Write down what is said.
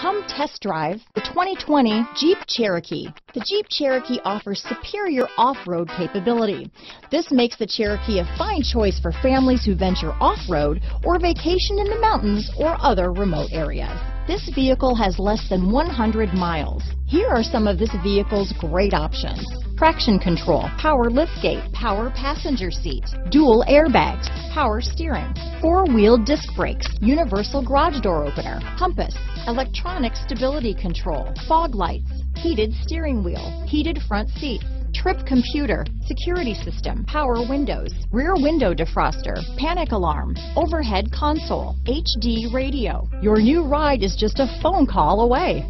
Come test drive the 2020 Jeep Cherokee. The Jeep Cherokee offers superior off-road capability. This makes the Cherokee a fine choice for families who venture off-road or vacation in the mountains or other remote areas. This vehicle has less than 100 miles. Here are some of this vehicle's great options. Traction control, power liftgate, power passenger seat, dual airbags, power steering, four-wheel disc brakes, universal garage door opener, compass, electronic stability control, fog lights, heated steering wheel, heated front seats, trip computer, security system, power windows, rear window defroster, panic alarm, overhead console, HD radio. Your new ride is just a phone call away.